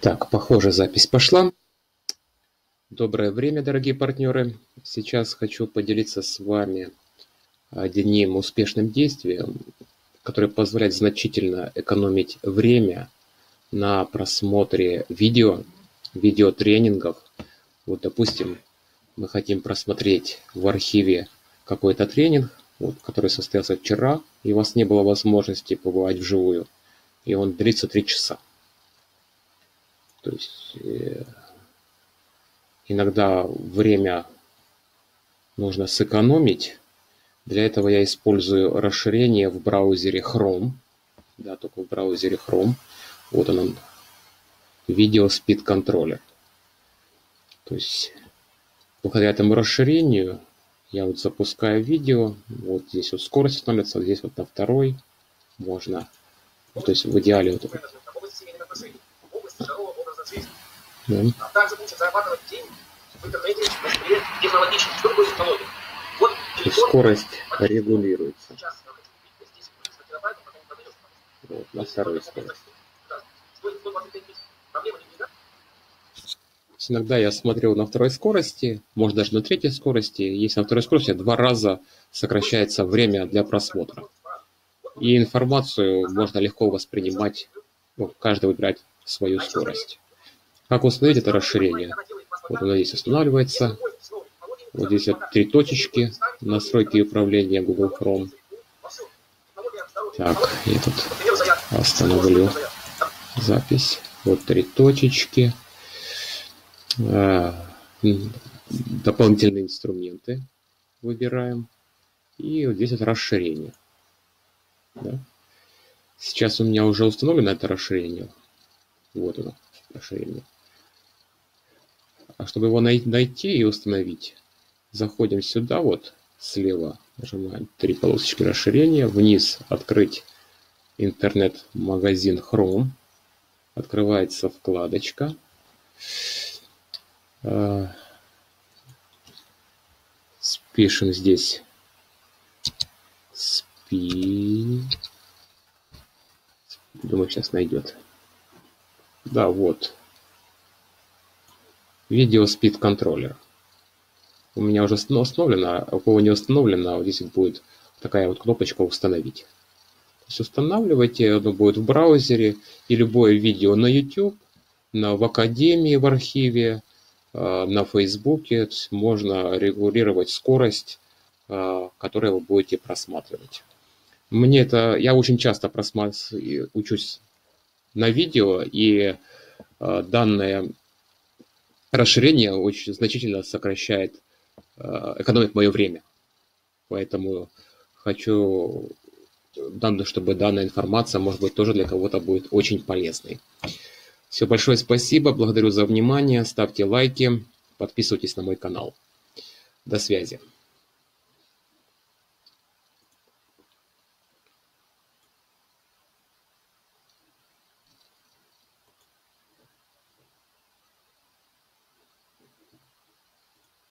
Так, похоже, запись пошла. Доброе время, дорогие партнеры. Сейчас хочу поделиться с вами одним успешным действием, которое позволяет значительно экономить время на просмотре видео, видеотренингов. Вот, допустим, мы хотим просмотреть в архиве какой-то тренинг, вот, который состоялся вчера, и у вас не было возможности побывать вживую, и он длится три часа. То есть э, иногда время нужно сэкономить. Для этого я использую расширение в браузере Chrome. Да, только в браузере Chrome. Вот он, Video Speed Controller. То есть благодаря этому расширению я вот запускаю видео. Вот здесь вот скорость становится, здесь вот на второй можно. То есть в идеале вот да. А также учат зарабатывать деньги в интернете быстрее, технологичнее. Что такое технология? Вот скорость регулируется. Вот, на второй скорости. Иногда я смотрел на второй скорости, может даже на третьей скорости. Если на второй скорости два раза сокращается время для просмотра. И информацию можно легко воспринимать, ну, каждый выбирать свою скорость. Как установить это расширение? Вот оно здесь устанавливается. Вот здесь вот три точечки. Настройки управления Google Chrome. Так, я тут остановлю запись. Вот три точечки. А, дополнительные инструменты выбираем. И вот здесь вот расширение. Да? Сейчас у меня уже установлено это расширение. Вот оно, расширение. А чтобы его найти и установить, заходим сюда вот слева, нажимаем три полосочки расширения, вниз открыть интернет-магазин Chrome, открывается вкладочка. А, спишем здесь спи. Думаю, сейчас найдет. Да, вот. Видео Speed контроллер. У меня уже установлено, а у кого не установлено, вот здесь будет такая вот кнопочка «Установить». То есть устанавливайте, оно будет в браузере, и любое видео на YouTube, на, в Академии, в архиве, э, на Фейсбуке можно регулировать скорость, э, которую вы будете просматривать. Мне это, я очень часто просматриваю, учусь на видео, и э, данное расширение очень значительно сокращает, э, экономит мое время. Поэтому хочу, чтобы данная информация, может быть, тоже для кого-то будет очень полезной. Все, большое спасибо, благодарю за внимание, ставьте лайки, подписывайтесь на мой канал. До связи.